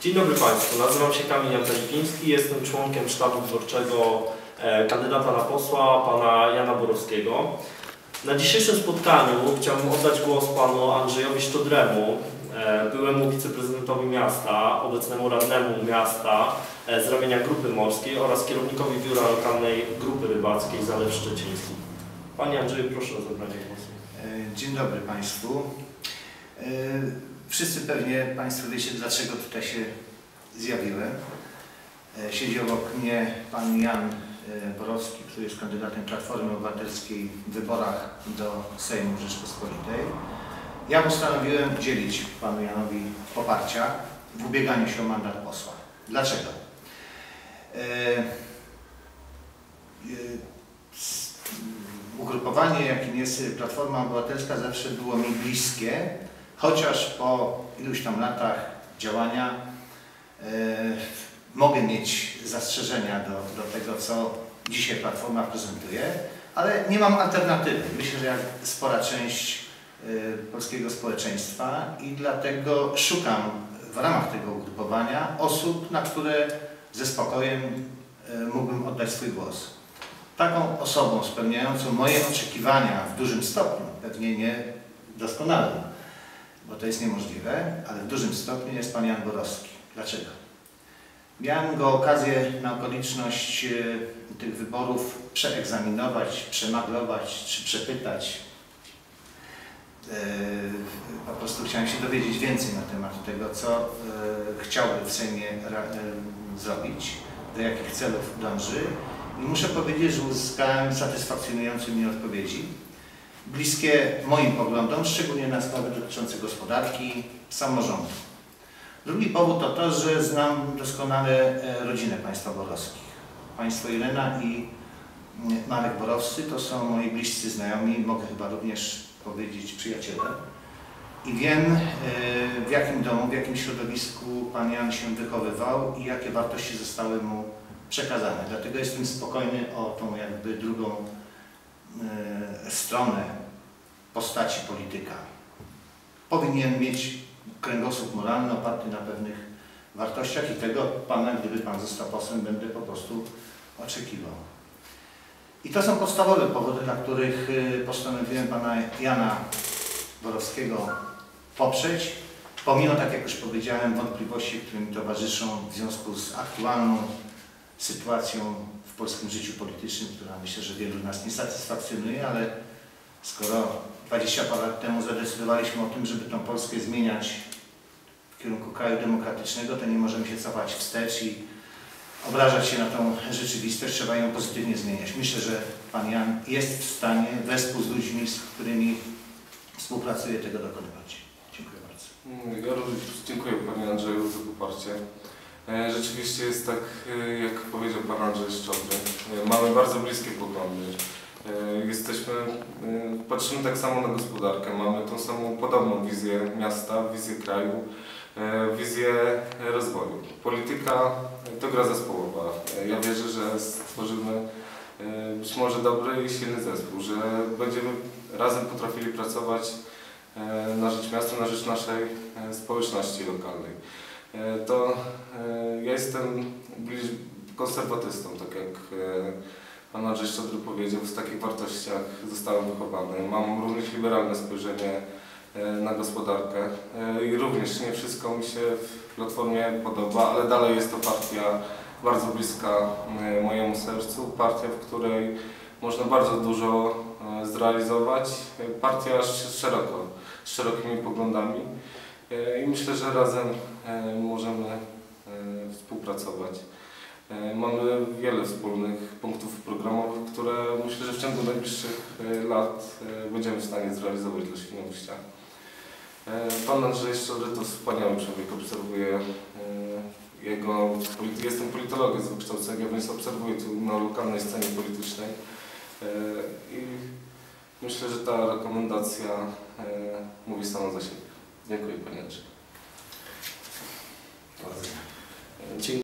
Dzień dobry Państwu, nazywam się Kamil Jan Felipiński, jestem członkiem sztabu wyborczego e, kandydata na posła, pana Jana Borowskiego. Na dzisiejszym spotkaniu chciałbym oddać głos panu Andrzejowi Szczodremu, e, byłemu wiceprezydentowi miasta, obecnemu radnemu miasta e, z ramienia Grupy Morskiej oraz kierownikowi biura lokalnej Grupy Rybackiej Zalew Szczeciński. Panie Andrzeju, proszę o zabranie głosu. Dzień dobry Państwu. Wszyscy pewnie Państwo wiecie, dlaczego tutaj się zjawiłem. E, Siedzi obok mnie Pan Jan e, Borowski, który jest kandydatem Platformy Obywatelskiej w wyborach do Sejmu Rzeczpospolitej. Ja postanowiłem udzielić Panu Janowi poparcia w ubieganiu się o mandat posła. Dlaczego? E, ugrupowanie, jakim jest Platforma Obywatelska, zawsze było mi bliskie, chociaż po iluś tam latach działania e, mogę mieć zastrzeżenia do, do tego, co dzisiaj Platforma prezentuje, ale nie mam alternatywy. Myślę, że jak spora część e, polskiego społeczeństwa i dlatego szukam w ramach tego ugrupowania osób, na które ze spokojem e, mógłbym oddać swój głos taką osobą spełniającą moje oczekiwania w dużym stopniu, pewnie nie doskonałym, bo to jest niemożliwe, ale w dużym stopniu jest Pan Jan Borowski. Dlaczego? Miałem go okazję na okoliczność e, tych wyborów przeegzaminować, przemaglować czy przepytać. E, Po prostu chciałem się dowiedzieć więcej na temat tego, co e, chciałby w Sejmie zrobić, do jakich celów dąży. I muszę powiedzieć, że uzyskałem satysfakcjonujące mi odpowiedzi, bliskie moim poglądom, szczególnie na sprawy dotyczące gospodarki, samorządu. Drugi powód to to, że znam doskonale e, rodzinę państwa Borowskich. Państwo Irena i mm, Marek Borowscy to są moi bliscy znajomi, mogę chyba również powiedzieć przyjaciele. I wiem, e, w jakim domu, w jakim środowisku pan Jan się wychowywał i jakie wartości zostały mu przekazane. Dlatego jestem spokojny o tą jakby drugą e, stronę postaci polityka. Powinien mieć kręgosłup moralny oparty na pewnych wartościach i tego Pana, gdyby Pan został posłem, będę po prostu oczekiwał. I to są podstawowe powody, dla których y, postanowiłem Pana Jana Borowskiego poprzeć, pomimo, tak jak już powiedziałem, wątpliwości, które mi towarzyszą w związku z aktualną sytuacją w polskim życiu politycznym, która myślę, że wielu nas nie satysfakcjonuje, ale skoro 20 parę lat temu zadecydowaliśmy o tym, żeby tą Polskę zmieniać w kierunku kraju demokratycznego, to nie możemy się cofać wstecz i obrażać się na tą rzeczywistość, trzeba ją pozytywnie zmieniać. Myślę, że Pan Jan jest w stanie wespół z ludźmi, z którymi współpracuje, tego dokonywać. Dziękuję bardzo. Mm, Ja również dziękuję Panie Andrzeju za poparcie. E, Rzeczywiście jest tak, e, jak powiedział Pan Andrzej Szczodry. E, Mamy bardzo bliskie poglądy. Jesteśmy, patrzymy tak samo na gospodarkę, mamy tą samą podobną wizję miasta, wizję kraju, wizję rozwoju. Polityka to gra zespołowa. Ja wierzę, że stworzymy być może dobry i silny zespół, że będziemy razem potrafili pracować na rzecz miasta, na rzecz naszej społeczności lokalnej. E, To e, ja jestem konserwatystą, tak jak e, Pan Andrzej Szczodry powiedział, w takich wartościach zostałem wychowany. Mam również liberalne spojrzenie na gospodarkę i również nie wszystko mi się w Platformie podoba, ale dalej jest to partia bardzo bliska mojemu sercu, partia, w której można bardzo dużo zrealizować, partia sz- szeroko, z szerokimi poglądami i myślę, że razem e, możemy e, współpracować. E, Mamy wiele wspólnych punktów programowych, które myślę, że w ciągu najbliższych e, lat e, będziemy w stanie zrealizować dla Świnoujścia. E, Pan Andrzej Szczodry to wspaniały człowiek, obserwuję e, jego, jestem politologiem z wykształcenia, więc obserwuję tu na lokalnej scenie politycznej E, i myślę, że ta rekomendacja e, mówi sama za siebie. Dziękuję Panie. Dziękuję.